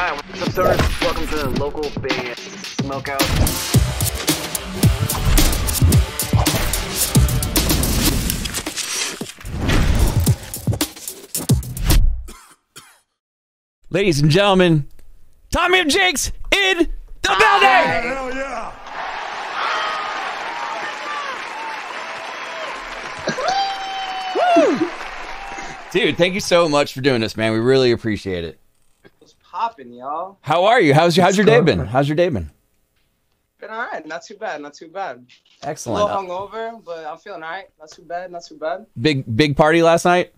Hi, what's up, stoners? Welcome to the local Band Smokeout. Ladies and gentlemen, Tommy and Jynx in the building! Hell yeah! Dude, thank you so much for doing this, man. We really appreciate it. What's popping, y'all? How are you? How's your How's your day been? How's your day been? Been all right. Not too bad. Not too bad. Excellent. A Excellent. little hungover, but I'm feeling all right. Not too bad. Not too bad. Big big party last night.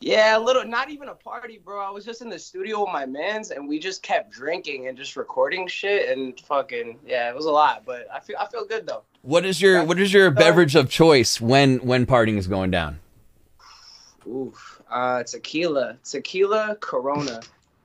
Yeah, a little. Not even a party, bro. I was just in the studio with my mans, and we just kept drinking and just recording shit and fucking yeah, it was a lot. But I feel I feel good though. What is your What is your beverage of choice when when partying is going down? Oof. Uh, tequila, tequila, Corona,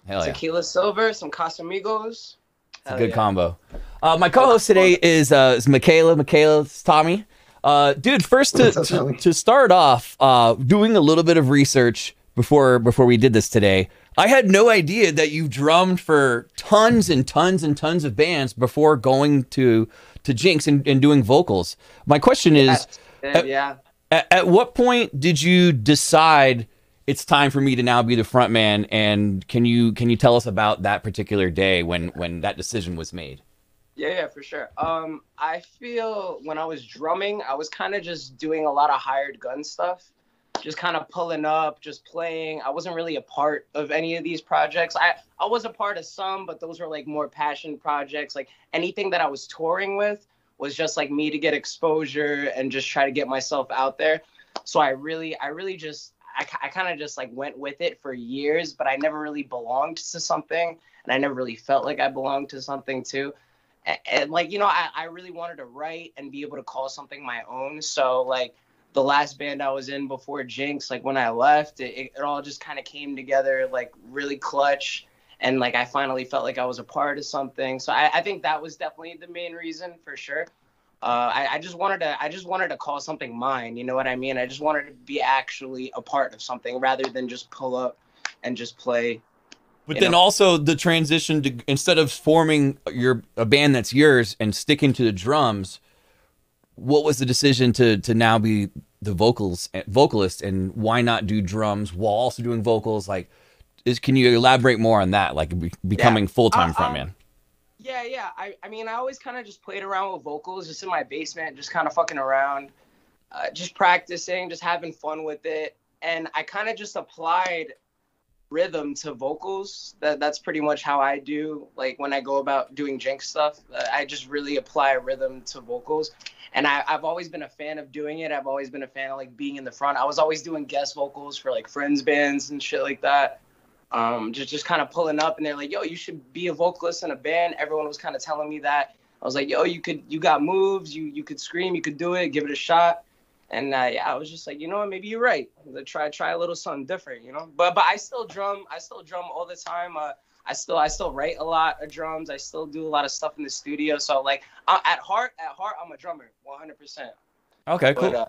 Hell yeah, tequila silver, some Casamigos. it's a good yeah. combo. Uh, my co-host today is uh, is Michaela. Michaela, it's Tommy. Uh, dude, first to, up, to, to start off, uh, doing a little bit of research before before we did this today. I had no idea that you drummed for tons and tons and tons of bands before going to to Jynx and, and doing vocals. My question is, Yeah, yeah. at, at what point did you decide it's time for me to now be the front man? And can you can you tell us about that particular day when when that decision was made? Yeah, yeah, for sure. Um, I feel when I was drumming, I was kind of just doing a lot of hired gun stuff, just kind of pulling up, just playing. I wasn't really a part of any of these projects. I I was a part of some, but those were like more passion projects. Like anything that I was touring with was just like me to get exposure and just try to get myself out there. So I really, I really just, I, I kind of just like went with it for years, but I never really belonged to something, and I never really felt like I belonged to something too. And, and like you know I, I really wanted to write and be able to call something my own so like the last band i was in before jinx like when i left it, it, all just kind of came together like really clutch and like i finally felt like i was a part of something. So i, I think that was definitely the main reason for sure uh, I, I just wanted to i just wanted to call something mine you know what i mean i just wanted to be actually a part of something rather than just pull up and just play But then know? also the transition to instead of forming your a band that's yours and sticking to the drums, what was the decision to to now be the vocals vocalist and why not do drums while also doing vocals? Like, is can you elaborate more on that? Like be, becoming full time Uh, um, frontman. Yeah, yeah. I, I mean, I always kind of just played around with vocals, just in my basement, just kind of fucking around, uh, just practicing, just having fun with it. And I kind of just applied rhythm to vocals. That that's pretty much how I do. Like when I go about doing Jynx stuff, uh, I just really apply rhythm to vocals. And I, I've always been a fan of doing it. I've always been a fan of like being in the front. I was always doing guest vocals for like friends bands and shit like that um, just just kind of pulling up, and they're like, "Yo, you should be a vocalist in a band." Everyone was kind of telling me that. I was like, "Yo, you could, you got moves, you you could scream, you could do it, give it a shot." And uh, yeah, I was just like, you know what, maybe you're right. Let's try try a little something different, you know. But but I still drum, I still drum all the time. Uh, I still I still write a lot of drums. I still do a lot of stuff in the studio. So like, uh, at heart, at heart, I'm a drummer, 100. percent Okay, cool. But, uh,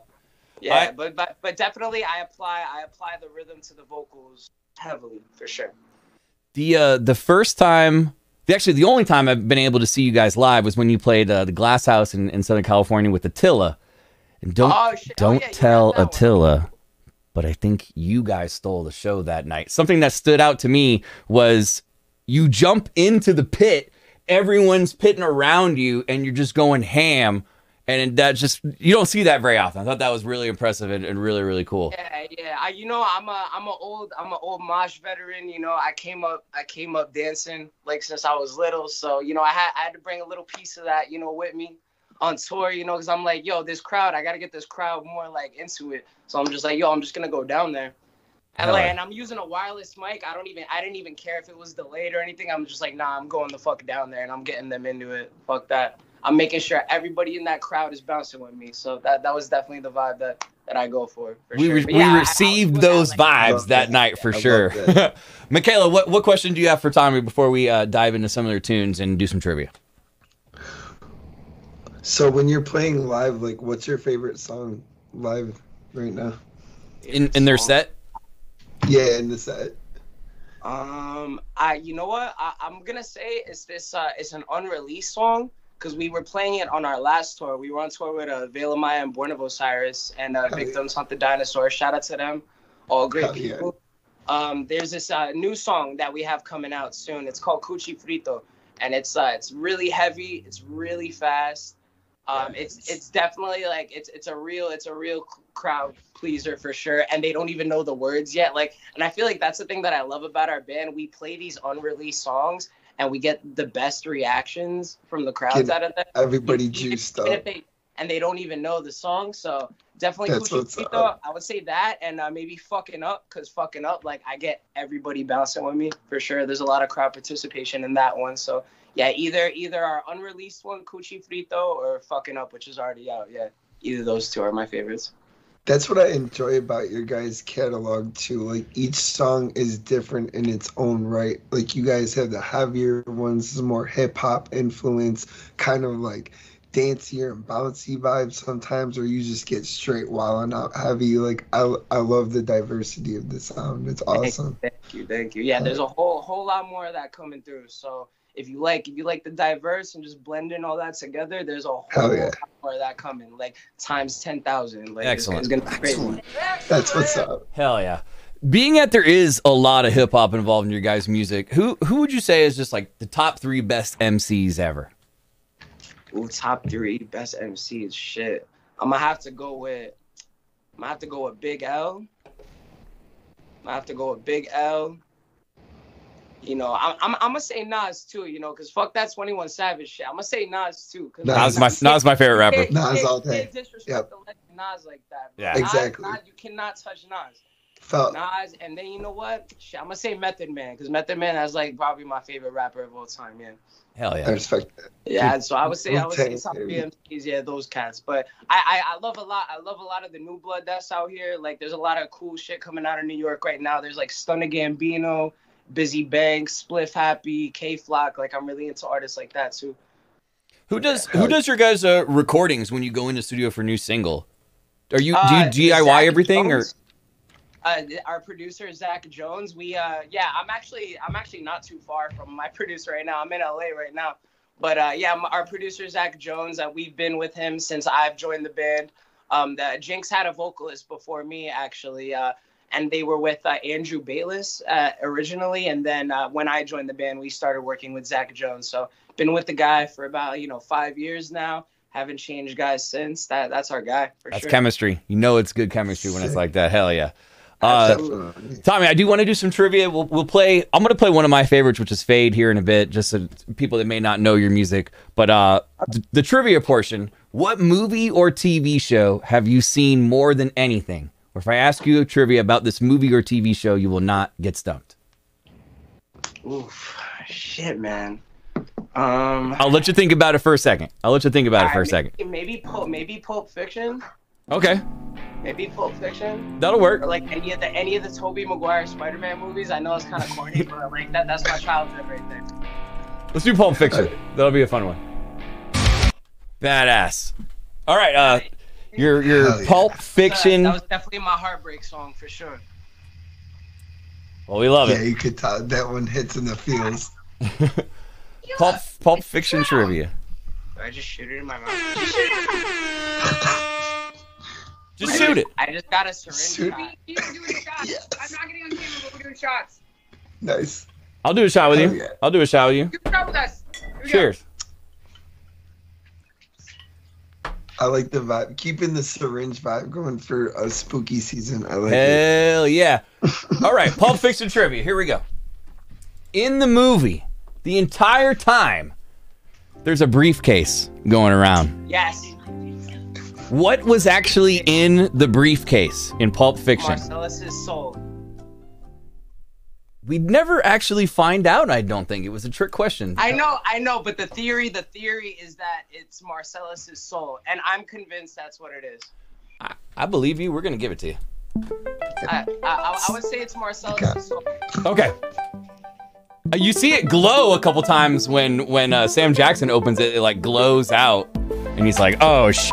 yeah, I- but, but but definitely I apply I apply the rhythm to the vocals heavily for sure. The uh the first time the actually the only time I've been able to see you guys live was when you played uh, the Glass House in, in Southern California with Attila. And don't Oh. Oh, don't yeah, tell that one. Attila, but I think you guys stole the show that night. Something that stood out to me was you jump into the pit, everyone's pitting around you, and you're just going ham. And that just you don't see that very often. I thought that was really impressive and, and really, really cool. Yeah, yeah. I, you know, I'm a, I'm a old, I'm an old mosh veteran. You know, I came up, I came up dancing like since I was little. So, you know, I had, I had to bring a little piece of that, you know, with me on tour. You know, because I'm like, yo, this crowd, I gotta get this crowd more like into it. So I'm just like, yo, I'm just gonna go down there. And like, and I'm using a wireless mic. I don't even, I didn't even care if it was delayed or anything. I'm just like, nah, I'm going the fuck down there and I'm getting them into it. Fuck that. I'm making sure everybody in that crowd is bouncing with me. So that that was definitely the vibe that that I go for. for we sure. re- But we yeah, I- I was received those that, like, vibes that that. night for I sure. that. Michaela, what, what question do you have for Tommy before we uh, dive into some of their tunes and do some trivia? So when you're playing live, like, what's your favorite song live right now? In in their set? Yeah, in the set. Um, I you know what? I, I'm gonna say it's this. Uh, it's an unreleased song because we were playing it on our last tour. We were on tour with uh, Veil of Maya and Born of Osiris and uh, Victims Hunt the Dinosaur. Shout out to them, all great Hell yeah. people. Um, there's this uh, new song that we have coming out soon. It's called Cuchi Frito, and it's uh, it's really heavy. It's really fast. Um, it's it's definitely like it's it's a real it's a real crowd pleaser for sure, and they don't even know the words yet. Like, and I feel like that's the thing that I love about our band. We play these unreleased songs, and we get the best reactions from the crowds Get out of them. Everybody juiced up. they and they don't even know the song. So definitely That's Cuchi what's Frito. I would say that, and uh, maybe fucking up, cause fucking up, like I get everybody bouncing with me for sure. There's a lot of crowd participation in that one. So yeah, either either our unreleased one, Cuchi Frito, or fucking up, which is already out. Yeah, either those two are my favorites. That's what I enjoy about your guys' catalog too. Like each song is different in its own right. Like you guys have the heavier ones, more hip hop influence, kind of like dancier and bouncy vibes sometimes, or you just get straight wilding out heavy. Like I, I love the diversity of the sound. It's awesome. Thank you, thank you. Yeah, there's a whole whole lot more of that coming through. So if you like if you like the diverse and just blending all that together, there's a whole Hell yeah. lot more of that coming. Like times ten thousand. Like Excellent. It's, it's gonna be crazy. That's what's up. Hell yeah. Being that there is a lot of hip hop involved in your guys' music, who who would you say is just like the top three best MCs ever? Ooh, top three best MCs. Shit. I'm gonna have to go with. I'm gonna have to go with Big L. I'm gonna have to go with Big L. You know, I'm, I'm, I'm gonna say Nas too. You know, cause fuck that 21 Savage shit. I'm gonna say Nas too. Cause Nas Nas my Nas my favorite rapper. Can't- Nas all day. can't disrespect Yep. the legend Nas like that. bro. Yeah. Nas- Exactly. Nas, you cannot touch Nas. Felt Nas, and then you know what? Shit, I'm gonna say Method Man, because Method Man is like probably my favorite rapper of all time. Yeah. Hell yeah. I yeah. respect that. Yeah, so I would say I would say Wu-Tang, top three yeah, those cats. But I, I I love a lot. I love a lot of the new blood that's out here. Like, there's a lot of cool shit coming out of New York right now. There's like Stunna Gambino, Busy Banks, Spliff Happy, Kay Flock. Like, I'm really into artists like that too. Who does who does your guys' uh, recordings when you go into studio for a new single? Are you Uh, do you DIY Zach everything or Jones, Uh, our producer Zach Jones. We uh, yeah, I'm actually I'm actually not too far from my producer right now. I'm in LA right now, but uh, yeah, our producer Zach Jones. Uh, we've been with him since I've joined the band. Um, the Jynx had a vocalist before me actually, uh, and they were with uh, Andrew Baylis uh, originally, and then uh, when I joined the band, we started working with Zach Jones. So been with the guy for about you know five years now. Haven't changed guys since. That that's our guy for that's sure. chemistry? You know it's good chemistry when it's like that. Hell yeah. Uh, Tommy, I do want to do some trivia. We'll, we'll play. I'm going to play one of my favorites, which is Fade, here in a bit, just so people that may not know your music. But uh, th- the trivia portion: What movie or TV show have you seen more than anything? Or if I ask you a trivia about this movie or TV show, you will not get stumped. Oof, shit, man. Um, I'll let you think about it for a second. I'll let you think about it for a second. Maybe, maybe Pulp, maybe Pulp Fiction, Okay, maybe Pulp Fiction, that'll work. or like any of the any of the Tobey Maguire Spider-Man movies. I know it's kind of corny, but like that, that's my childhood right there. Let's do Pulp Fiction. That'll be a fun one. Badass. All right, uh, your your Hell yeah. Pulp That- Fiction. That was definitely my heartbreak song for sure. Well, we love Yeah, it. Yeah, you could tell that one hits in the feels. Pulp Pulp Fiction trivia. I just shoot it in my mouth? Just shoot it. I just got a syringe Shoot. shot. He's doing shots. Yes. I'm not getting on camera, but we're doing shots. Nice. I'll do a shot with Hell you. Oh, yeah. I'll do a shot with you. Do a shot with us. Here we go. Cheers. I like the vibe. Keeping the syringe vibe going for a spooky season. I like it. Hell yeah. All right, Pulp Fiction trivia. Here we go. In the movie, the entire time, there's a briefcase going around. Yes, What was actually in the briefcase in Pulp Fiction? Marcellus' soul. We'd never actually find out, I don't think. It was a trick question. I know, I know, but the theory, the theory is that it's Marcellus' soul, and I'm convinced that's what it is. I, I believe you. We're going to give it to you. I, I, I, I would say it's Marcellus' soul. Okay. Uh, You see it glow a couple times when when uh, Sam Jackson opens it. It like glows out, and he's like, "Oh sh."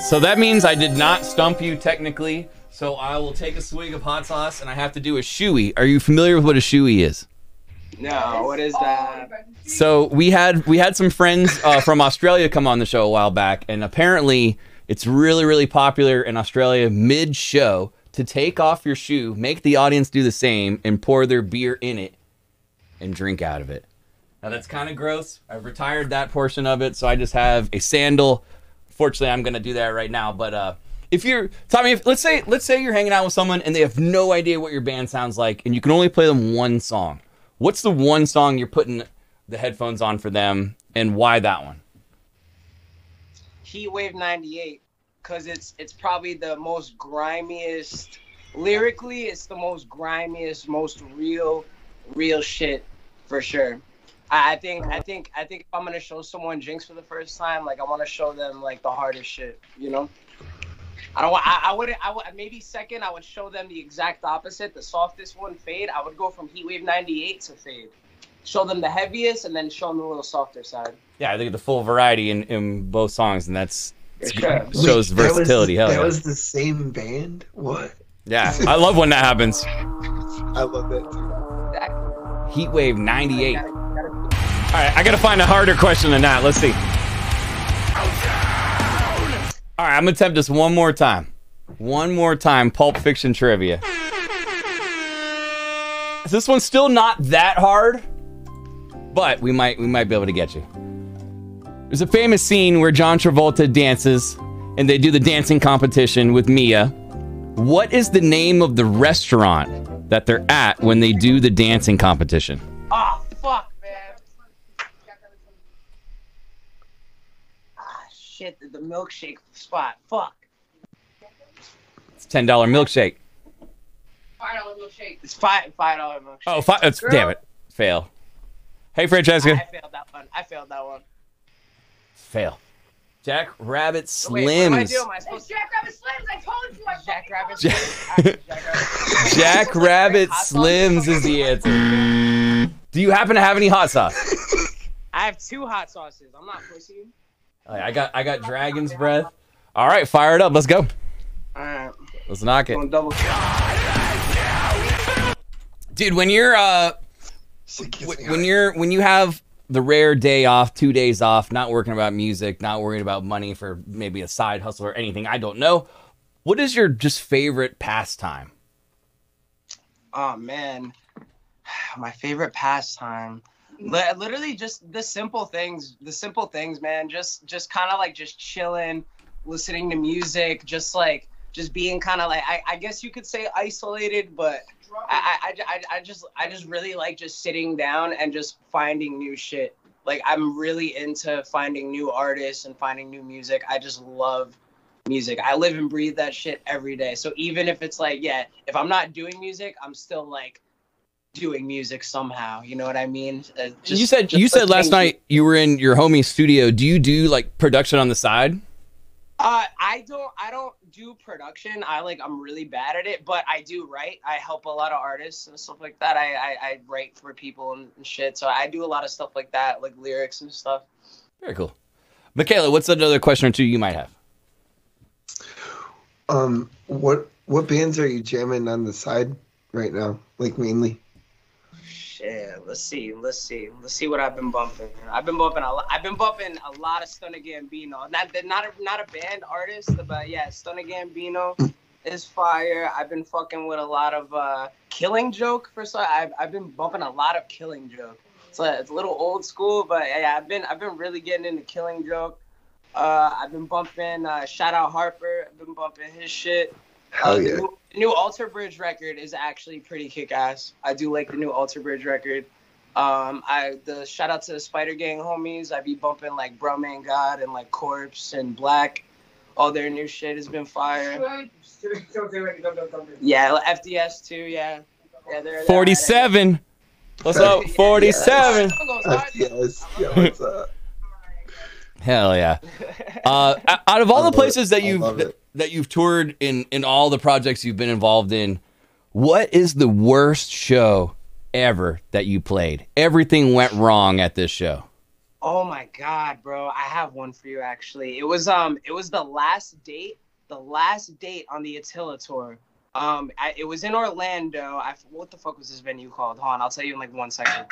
So that means I did not stump you technically. So I will take a swig of hot sauce, and I have to do a shoey. Are you familiar with what a shoey is? No, what is that? So we had we had some friends uh, from Australia come on the show a while back, and apparently it's really really popular in Australia mid show to take off your shoe, make the audience do the same, and pour their beer in it and drink out of it. Now that's kind of gross. I've retired that portion of it, so I just have a sandal. Fortunately, I'm gonna do that right now. But uh, if you're Tommy, if, let's say let's say you're hanging out with someone and they have no idea what your band sounds like, and you can only play them one song. What's the one song you're putting the headphones on for them, and why that one? Heat Wave 98 because it's it's probably the most grimiest lyrically it's the most grimiest most real real shit for sure I, I think I think I think if I'm gonna show someone Jynx for the first time like I want to show them like the hardest shit you know I don't want I, I wouldn't I would maybe second I would show them the exact opposite the softest one fade I would go from Heatwave 98 to fade show them the heaviest and then show them the little softer side Yeah, I think the full variety in, in both songs, and that's sure. shows Wait, that was- versatility. Hell that yeah. was the same band. What? yeah, I love when that happens. I love that too. Heat Wave '98. All right, I gotta find a harder question than that. Let's see. All right, I'm gonna attempt this one more time. One more time, Pulp Fiction trivia. This one's still not that hard, but we might we might be able to get you. There's a famous scene where John Travolta dances, and they do the dancing competition with Mia. What is the name of the restaurant that they're at when they do the dancing competition? Oh fuck, man. Ah shit, the, the milkshake spot. Fuck. It's ten dollar milkshake. Five dollar milkshake. It's five five dollar milkshake. Oh, fi- it's, Girl. damn it, fail. Hey, Francesca, I failed that one. I failed that one. fail. Jack Rabbit Wait, what am I Slims. doing? Am I It's supposed to Jack Rabbit Slims. I told you. I Jack Rabbit? told you. Jack- Jack Rabbit. Jack Rabbit Slims is the answer. Do you happen to have any hot sauce? I have two hot sauces. I'm not pussy. Yeah, I got I got Dragon's Breath. All right, fire it up. Let's go. Alright. Let's knock it, dude. When you're uh Shit gets me when you're when you have the rare day off, two days off, not working about music, not worrying about money for maybe a side hustle or anything, I don't know. What is your just favorite pastime? Oh man, my favorite pastime. Li- Literally just the simple things, the simple things, man. Just just kind of like just chilling, listening to music, just like just being kind of like I, I guess you could say isolated, but I, I, I, I just I just really like just sitting down and just finding new shit. Like I'm really into finding new artists and finding new music. I just love music. I live and breathe that shit every day. So even if it's like, yeah, if I'm not doing music, I'm still like doing music somehow. You know what I mean? Uh, just- you said just you said last listening- night you were in your homie's studio. Do you do like production on the side? Uh, I don't. I don't do production. I like. I'm really bad at it, but I do write. I help a lot of artists and stuff like that. I I, I write for people and, and shit. So I do a lot of stuff like that, like lyrics and stuff. Very cool. Michaela, what's another question or two you might have? Um, what what bands are you jamming on the side right now? Like mainly. Shit. Let's see. Let's see. Let's see what I've been bumping. I've been bumping a lot. I've been bumping a lot of Stunna Gambino. Not not a, not a band artist, but yeah, Stunna Gambino is fire. I've been fucking with a lot of uh, Killing Joke for so. I've I've been bumping a lot of Killing Joke. So it's a little old school, but yeah, I've been I've been really getting into Killing Joke. Uh, I've been bumping. Uh, shout out Harper. I've been bumping his shit. Hell Uh, yeah. new, the new Alter Bridge record is actually pretty kick ass. I do like the new Alter Bridge record. Um, I the shout out to the Spider Gang homies. I be bumping like Brahman God and like Corpse and Black. All their new shit has been fire. Don't do it. Don't, don't, don't do it. Yeah, FDS too. Yeah, yeah. They're, they're Forty-seven. What's up? Forty-seven. Song goes. Yes. Yeah, what's up? Hell yeah. Uh, out of all the places it. that you've love it. that you've toured in in all the projects you've been involved in, what is the worst show ever that you played? Everything went wrong at this show. Oh my god, bro! I have one for you actually. It was um, it was the last date, the last date on the Attila tour Um, I, it was in Orlando. I what the fuck was this venue called? Hold on, I'll tell you in like one second.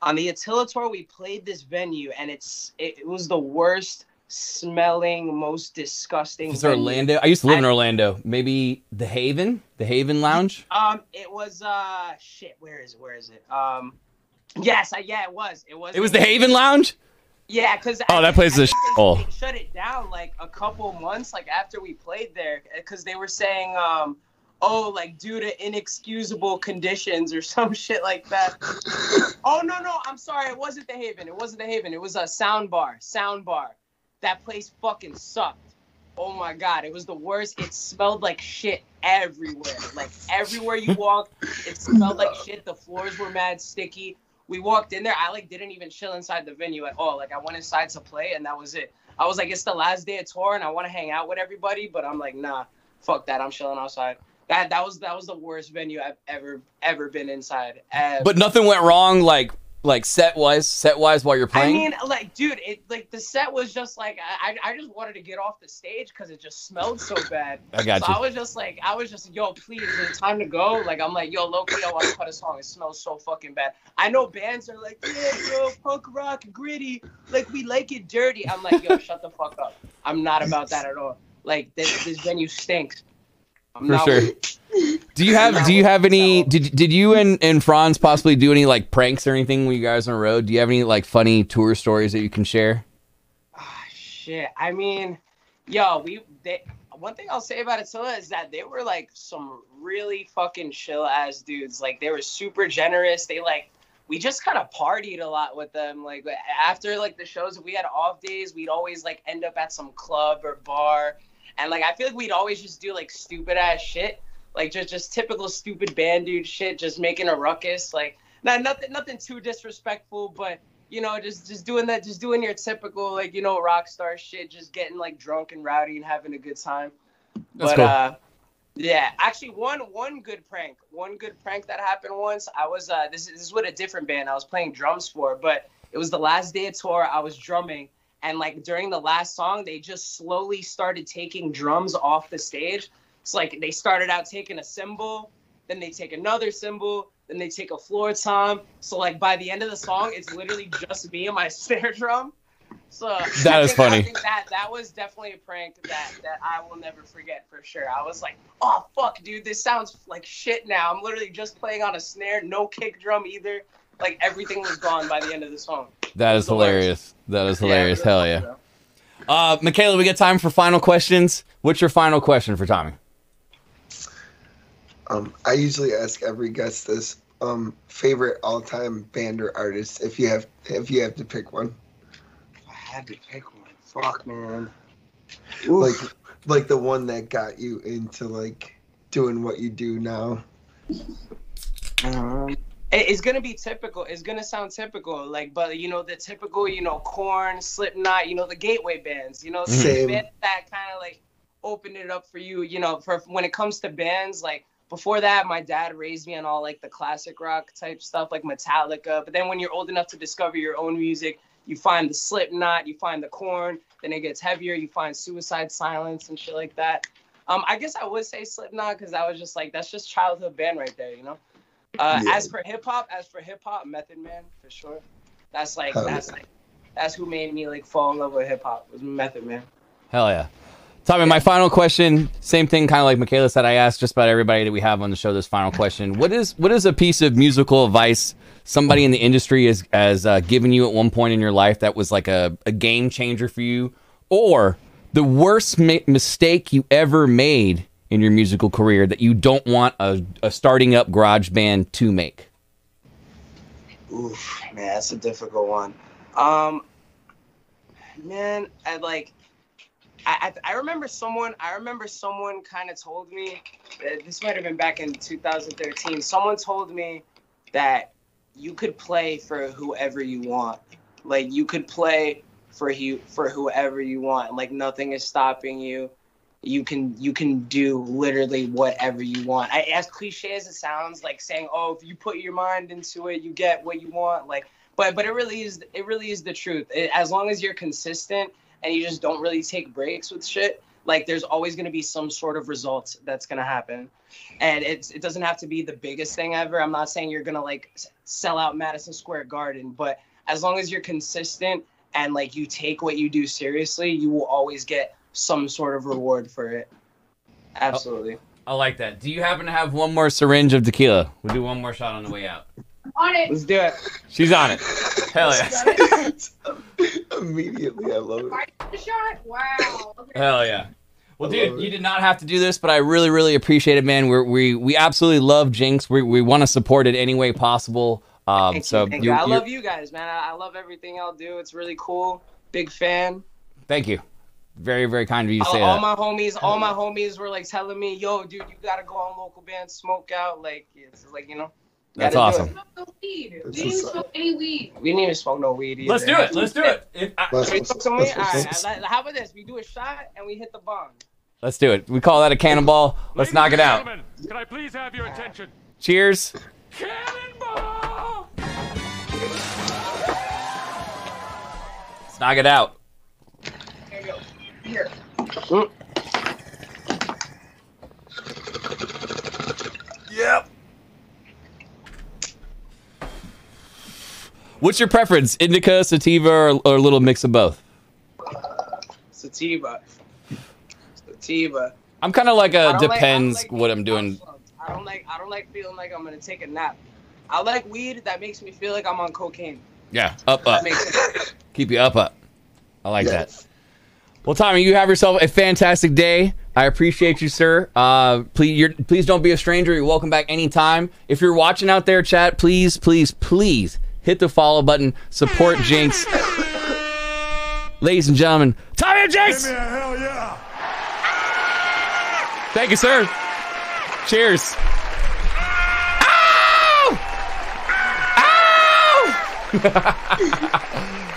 On the Attila tour, we played this venue, and it's it, it was the worst smelling, most disgusting. It's. Orlando. I used to live in Orlando. Maybe the Haven, the Haven Lounge. Um, it was uh shit. Where is it? Where is it? Um, yes, I, yeah, it was. It was. It was the Haven Lounge. Yeah, because Oh, that place is a shithole. Shut it down like a couple months like after we played there because they were saying um oh like due to inexcusable conditions or some shit like that. oh no no I'm sorry it wasn't the Haven it wasn't the Haven it was a sound bar sound bar. That place fucking sucked. Oh my god, it was the worst. It smelled like shit everywhere. Like everywhere you walked, it smelled like shit. The floors were mad sticky. We walked in there. I like didn't even chill inside the venue at all. Like I went inside to play and that was it. I was like, it's the last day of tour and I want to hang out with everybody, but I'm like, nah, fuck that. I'm chilling outside. That that was that was the worst venue I've ever ever been inside. Ever. But nothing went wrong, like like set wise, set wise while you're playing. I mean, like, dude, it like the set was just like I I just wanted to get off the stage because it just smelled so bad. I got so you. I was just like, I was just, yo, please, is it time to go? Like, I'm like, yo, Loki, I want to cut a song. It smells so fucking bad. I know bands are like, yeah, yo, punk rock, gritty, like we like it dirty. I'm like, yo, shut the fuck up. I'm not about that at all. Like, this, this venue stinks. I'm For sure. with. Do you have do you have any did did you and, and Fronz possibly do any like pranks or anything when you guys on the road? Do you have any like funny tour stories that you can share? Ah, shit. I mean, yo, we they one thing I'll say about Attila is that they were like some really fucking chill ass dudes. Like they were super generous. They like we just kind of partied a lot with them. Like after like the shows, we had off days, we'd always like end up at some club or bar, and like I feel like we'd always just do like stupid ass shit, like just just typical stupid band dude shit, just making a ruckus. Like not nothing nothing too disrespectful, but you know, just just doing that, just doing your typical like you know rock star shit, just getting like drunk and rowdy and having a good time. That's but cool. uh, yeah, actually one one good prank, one good prank that happened once. I was uh this is, this is with a different band I was playing drums for, but it was the last day of tour. I was drumming. And like during the last song, they just slowly started taking drums off the stage. It's like they started out taking a cymbal, then they take another cymbal, then they take a floor tom. So like by the end of the song, it's literally just me and my snare drum. So That is think- funny. I think that that was definitely a prank that that I will never forget for sure. I was like, oh fuck, dude, this sounds like shit now. I'm literally just playing on a snare, no kick drum either. Like everything was gone by the end of the song. That is the hilarious. That is hilarious. Yeah, Hell yeah. Uh, Michaela, we got time for final questions. What's your final question for Tommy? Um, I usually ask every guest this. Um, favorite all-time band or artist, if you have if you have to pick one. I had to pick one. Fuck, man. like like the one that got you into like doing what you do now Um, it- it's gonna be typical. It's gonna sound typical, like, but you know the typical, you know, Korn, Slipknot, you know, the gateway bands. You know, Same. bands that kind of like opened it up for you. You know, for when it comes to bands, like before that, my dad raised me on all like the classic rock type stuff, like Metallica. But then when you're old enough to discover your own music, you find the Slipknot, you find the Korn. Then it gets heavier. You find Suicide Silence and shit like that. Um, I guess I would say Slipknot because I was just like, that's just childhood band right there, you know. Uh, Yeah. As for hip hop, as for hip hop, Method Man for sure. That's like Hell that's like that's who made me like fall in love with hip hop was Method Man. Hell yeah. Tommy, my final question, same thing, kind of like Michaela said. I asked just about everybody that we have on the show this final question. What is what is a piece of musical advice somebody in the industry has, has uh, given you at one point in your life that was like a, a game changer for you? Or the worst ma- mistake you ever made in your musical career that you don't want a, a starting up garage band to make? Oof, man, that's a difficult one. Um, man, I like. I, I, I remember someone. I remember someone kind of told me. This might have been back in 2013. Someone told me that you could play for whoever you want. Like you could play for you for whoever you want. Like nothing is stopping you. You can you can do literally whatever you want. I, as cliche as it sounds, like saying, "Oh, if you put your mind into it, you get what you want." Like, but but it really is it really is the truth. It, as long as you're consistent and you just don't really take breaks with shit, like there's always going to be some sort of result that's going to happen and it's it doesn't have to be the biggest thing ever i'm not saying you're going to like sell out madison square garden but as long as you're consistent and like you take what you do seriously you will always get some sort of reward for it absolutely I like that. Do you happen to have one more syringe of tequila? We'll do one more shot on the way out. On it. let's do it She's on it. Hell yeah. Immediately, I love it. Shot? Wow. Okay. Hell yeah. Well, dude, you did not have to do this, but I really, really appreciate it, man. We're, we we absolutely love Jynx. We, we want to support it any way possible. Um, Thank so you, thank you- you. I love you guys man I, I love everything y'all do it's really cool big fan Thank you. Very, very kind of you to all, say all that. my homies, all my homies were like telling me, "Yo, dude, you gotta go on local band, smoke out." Like it's like you know. That's gotta do awesome. no We didn't what's smoke any weed. We didn't even smoke no weed either. Let's do it. Let's do it. If- I- Let's- we smoke some weed? All right, how about this? We do a shot and we hit the bong. let's do it. We call that a cannonball. Let's Ladies knock it out. Can I please have your attention? Cheers. Cannonball! Let's knock it out. There you Yep. What's your preference? Indica, sativa, or, or a little mix of both? Sativa. Sativa. I'm kind of like a don't like- depends like what I'm doing. I don't like. I don't like feeling like I'm gonna take a nap. I like weed that makes me feel like I'm on cocaine. Yeah, up, up. That makes sense. Keep you up, up. I like Yes. that. Well, Tommy, you have yourself a fantastic day. I appreciate you, sir. Uh, please, you're, please don't be a stranger. You're welcome back anytime. If you're watching out there, chat, please, please, please hit the follow button. Support Jynx. Ladies and gentlemen, Tommy and Jynx. Give me a hell yeah! Thank you, sir. Cheers. Ow! Ow!